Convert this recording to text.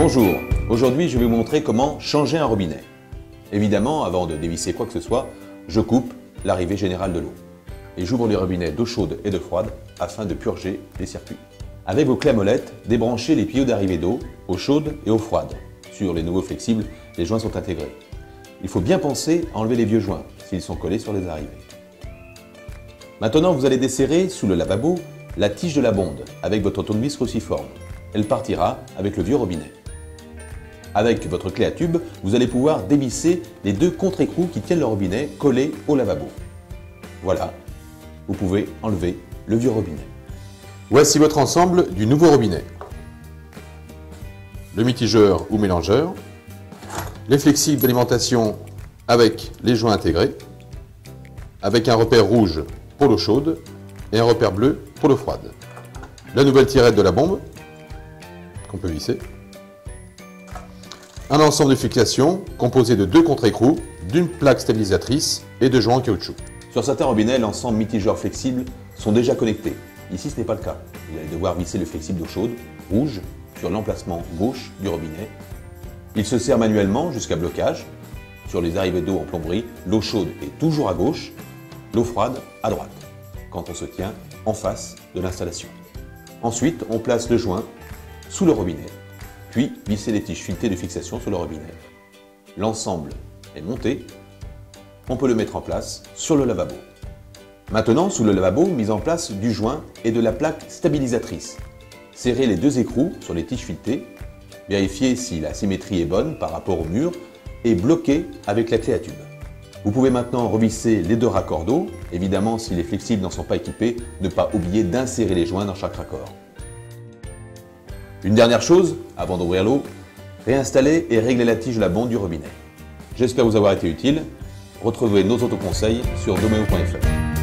Bonjour, aujourd'hui je vais vous montrer comment changer un robinet. Évidemment, avant de dévisser quoi que ce soit, je coupe l'arrivée générale de l'eau. Et j'ouvre les robinets d'eau chaude et de froide afin de purger les circuits. Avec vos clés à molette, débranchez les tuyaux d'arrivée d'eau, eau chaude et eau froide. Sur les nouveaux flexibles, les joints sont intégrés. Il faut bien penser à enlever les vieux joints s'ils sont collés sur les arrivées. Maintenant, vous allez desserrer sous le lavabo la tige de la bonde avec votre tournevis cruciforme. Elle partira avec le vieux robinet. Avec votre clé à tube, vous allez pouvoir dévisser les deux contre-écrous qui tiennent le robinet collés au lavabo. Voilà, vous pouvez enlever le vieux robinet. Voici votre ensemble du nouveau robinet. Le mitigeur ou mélangeur, les flexibles d'alimentation avec les joints intégrés, avec un repère rouge pour l'eau chaude et un repère bleu pour l'eau froide. La nouvelle tirette de la bombe qu'on peut visser. Un ensemble de fixation composé de deux contre-écrous, d'une plaque stabilisatrice et de joints en caoutchouc. Sur certains robinets, l'ensemble mitigeur flexible sont déjà connectés. Ici, ce n'est pas le cas. Vous allez devoir visser le flexible d'eau chaude, rouge, sur l'emplacement gauche du robinet. Il se sert manuellement jusqu'à blocage. Sur les arrivées d'eau en plomberie, l'eau chaude est toujours à gauche, l'eau froide à droite, quand on se tient en face de l'installation. Ensuite, on place le joint sous le robinet, puis visser les tiges filetées de fixation sur le robinet. L'ensemble est monté, on peut le mettre en place sur le lavabo. Maintenant, sous le lavabo, mise en place du joint et de la plaque stabilisatrice. Serrez les deux écrous sur les tiges filetées, vérifiez si la symétrie est bonne par rapport au mur et bloquez avec la clé à tube. Vous pouvez maintenant revisser les deux raccords d'eau. Évidemment, si les flexibles n'en sont pas équipés, ne pas oublier d'insérer les joints dans chaque raccord. Une dernière chose, avant d'ouvrir l'eau, réinstaller et régler la tige de la bonde du robinet. J'espère vous avoir été utile. Retrouvez nos autres conseils sur doméo.fr.